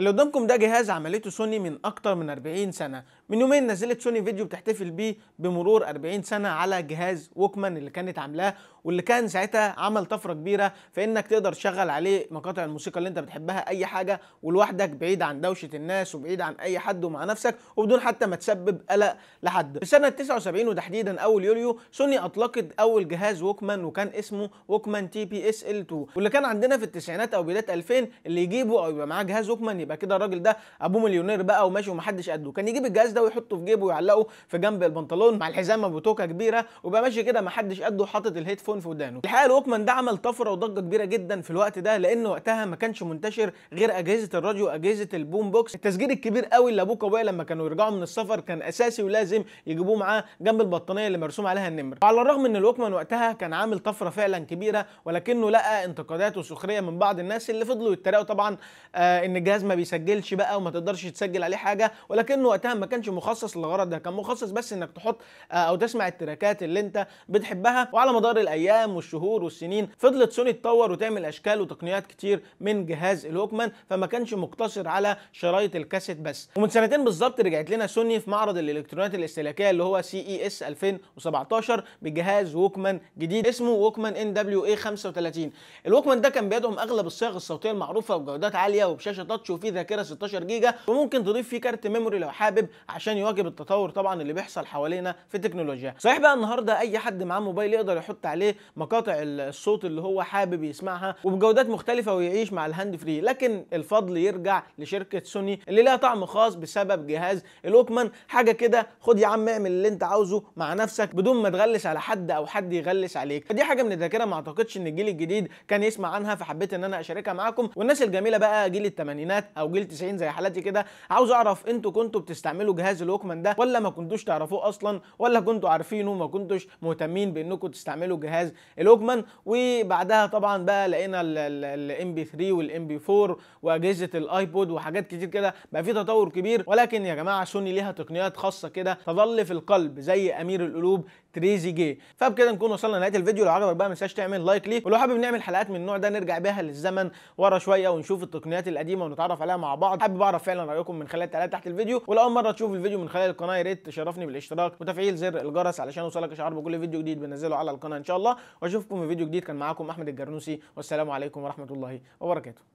اللي قدامكم ده جهاز عملته سوني من أكتر من 40 سنة. من يومين نزلت سوني فيديو بتحتفل بيه بمرور 40 سنة على جهاز Walkman اللي كانت عاملاه واللي كان ساعتها عمل طفرة كبيرة في انك تقدر تشغل عليه مقاطع الموسيقى اللي أنت بتحبها أي حاجة ولوحدك بعيد عن دوشة الناس وبعيد عن أي حد ومع نفسك وبدون حتى ما تسبب قلق لحد. في سنة 79 وتحديدا أول يوليو سوني أطلقت أول جهاز ووكمان وكان اسمه ووكمان تي بي إس إل 2 واللي كان عندنا في التسعينات أو بداية 2000 اللي يجيبه أو يبقى معاه جهاز Walkman يبقى كده الراجل ده أبوه مليونير بقى وماشي ومحدش قده. كان يجيب الجهاز ده ويحطه في جيبه ويعلقه في جنب البنطلون مع الحزامه بتوكه كبيرة ويبقى ماشي كده محدش قده وحاطط ال headphone في ودانه. الحقيقة ال Walkman ده عمل طفرة وضجة كبيرة جدا في الوقت ده لأن وقتها ما كانش منتشر غير أجهزة الراديو وأجهزة البوم بوكس. التسجيل الكبير قوي اللي أبوك وابويا لما كانوا يرجعوا من السفر كان أساسي ولازم يجيبوه معاه جنب البطانية اللي مرسوم عليها النمر. وعلى الرغم إن الوكمان وقتها كان عامل طفرة فعلا كبيرة ولكنه لقى انتقادات وسخريه من بعض الناس اللي فضلوا يتريقوا طبعا آه إن الجهاز ما بيسجلش بقى وما تقدرش تسجل عليه حاجة ولكنه وقتها ما كانش مخصص للغرض ده كان مخصص بس إنك تحط آه أو تسمع التراكات اللي أنت بتحبها. وعلى مدار الأيام والشهور والسنين فضلت سوني تطور وتعمل أشكال وتقنيات كتير من جهاز ال Walkman فما كانش مقتصر على شرايط الكاسيت بس. ومن سنتين بالظبط رجعت لنا سوني في معرض الإلكترونيات الاستهلاكية اللي هو CES 2017 بجهاز Walkman جديد اسمه Walkman NW-A35 ال Walkman ده كان بيدعم أغلب الصيغ الصوتية المعروفة وبجودات عالية وبشاشة touch وفيه ذاكرة 16 جيجا وممكن تضيف فيه كارت memory لو حابب عشان يواكب التطور طبعا اللي بيحصل حوالينا في التكنولوجيا. صحيح بقى النهارده أي حد معاه موبايل يقدر يحط عليه مقاطع الصوت اللي هو حابب يسمعها وبجودات مختلفة ويعيش مع ال hand free لكن الفضل يرجع لشركة سوني اللي لها طعم خاص بسبب جهاز ال Walkman. حاجة كده خد يا عم اعمل اللي انت عاوزه مع نفسك بدون ما تغلس على حد أو حد يغلس عليك. فدي حاجة من الذاكرة ما أعتقدش إن الجيل الجديد كان يسمع عنها فحبيت إن أنا أشاركها معاكم. والناس الجميلة بقى جيل الثمانينات أو جيل 90 زي حالاتي كده عاوز اعرف أنتوا كنتوا بتستعملوا جهاز ال Walkman ده ولا ما كنتوش تعرفوه أصلا؟ ولا كنتوا عارفينه ما كنتوش مهتمين بانكم تستعملوا جهاز ال Walkman وبعدها طبعا بقى لقينا ال MP3 وال MP4 واجهزة ال iPod وحاجات كتير كده بقى في تطور كبير. ولكن يا جماعة سوني ليها تقنيات خاصة كده تظل في القلب زي أمير القلوب تريزيجيه فبكده نكون وصلنا لنهاية الفيديو. لو عجبك بقى ما تنساش تعمل like ليه. ولو حابب نعمل حلقات من النوع ده نرجع بيها للزمن ورا شوية ونشوف التقنيات القديمة ونتعرف عليها مع بعض. حابب أعرف فعلا رأيكم من خلال التعليقات تحت الفيديو. ولو اول مرة تشوف الفيديو من خلال القناة يا ريت تشرفني بالاشتراك وتفعيل زر الجرس علشان يوصلك إشعار بكل فيديو جديد بنزله على القناة إن شاء الله. وأشوفكم في فيديو جديد كان معاكم أحمد الجرنوسي. والسلام عليكم ورحمة الله وبركاته.